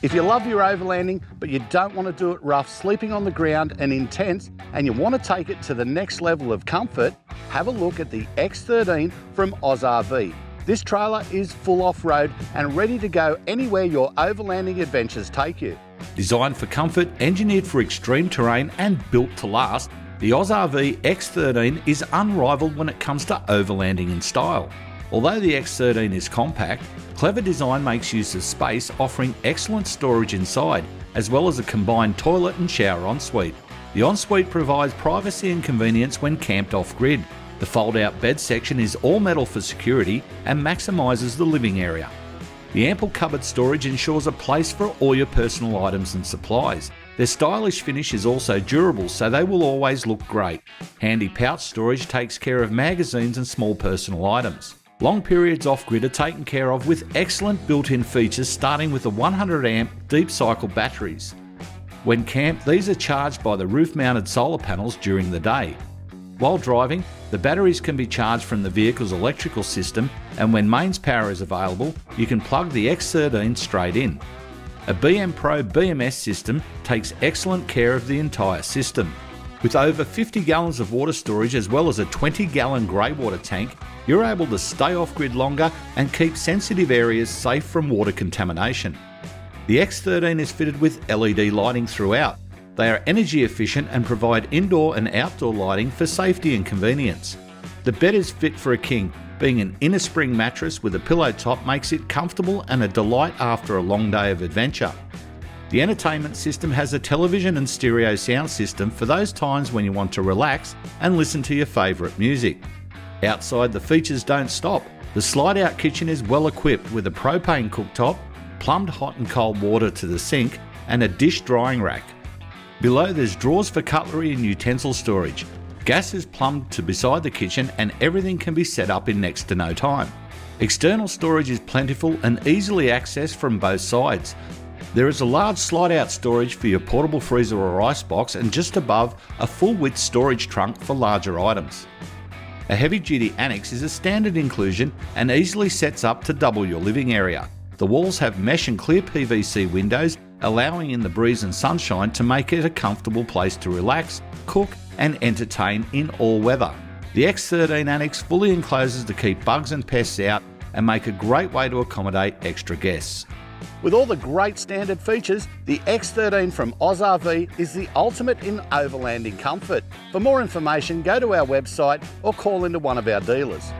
If you love your overlanding, but you don't want to do it rough, sleeping on the ground and intense, and you want to take it to the next level of comfort, have a look at the X13 from AUSRV. This trailer is full off-road and ready to go anywhere your overlanding adventures take you. Designed for comfort, engineered for extreme terrain, and built to last, the AUSRV X13 is unrivaled when it comes to overlanding in style. Although the X13 is compact, clever design makes use of space, offering excellent storage inside, as well as a combined toilet and shower ensuite. The ensuite provides privacy and convenience when camped off-grid. The fold-out bed section is all metal for security and maximises the living area. The ample cupboard storage ensures a place for all your personal items and supplies. Their stylish finish is also durable, so they will always look great. Handy pouch storage takes care of magazines and small personal items. Long periods off grid are taken care of with excellent built in features, starting with the 100 amp deep cycle batteries. When camped, these are charged by the roof mounted solar panels during the day. While driving, the batteries can be charged from the vehicle's electrical system, and when mains power is available, you can plug the X13 straight in. A BMPRO BMS system takes excellent care of the entire system. With over 50 gallons of water storage as well as a 20 gallon grey water tank, you're able to stay off grid longer and keep sensitive areas safe from water contamination. The X13 is fitted with LED lighting throughout, they are energy efficient and provide indoor and outdoor lighting for safety and convenience. The bed is fit for a king, being an inner spring mattress with a pillow top makes it comfortable and a delight after a long day of adventure. The entertainment system has a television and stereo sound system for those times when you want to relax and listen to your favourite music. Outside, the features don't stop. The slide out kitchen is well equipped with a propane cooktop, plumbed hot and cold water to the sink, and a dish drying rack. Below there's drawers for cutlery and utensil storage. Gas is plumbed to beside the kitchen and everything can be set up in next to no time. External storage is plentiful and easily accessed from both sides. There is a large slide out storage for your portable freezer or icebox and just above a full width storage trunk for larger items. A heavy duty annex is a standard inclusion and easily sets up to double your living area. The walls have mesh and clear PVC windows allowing in the breeze and sunshine to make it a comfortable place to relax, cook, and entertain in all weather. The X13 Annex fully encloses to keep bugs and pests out and make a great way to accommodate extra guests. With all the great standard features, the X13 from AUSRV is the ultimate in overlanding comfort. For more information, go to our website or call into one of our dealers.